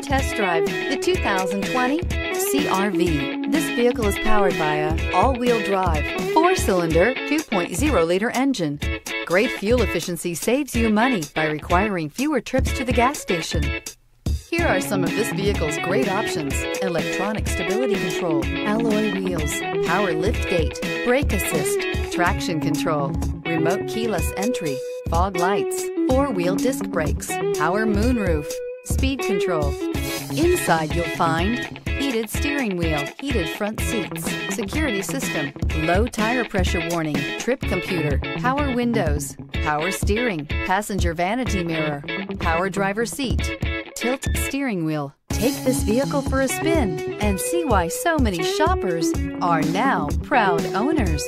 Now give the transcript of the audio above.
test drive the 2020 CRV. This vehicle is powered by a all-wheel drive, four-cylinder, 2.0-liter engine. Great fuel efficiency saves you money by requiring fewer trips to the gas station. Here are some of this vehicle's great options. Electronic stability control, alloy wheels, power lift gate, brake assist, traction control, remote keyless entry, fog lights, four-wheel disc brakes, power moonroof, speed control. Inside you'll find heated steering wheel, heated front seats, security system, low tire pressure warning, trip computer, power windows, power steering, passenger vanity mirror, power driver seat, tilt steering wheel. Take this vehicle for a spin and see why so many shoppers are now proud owners.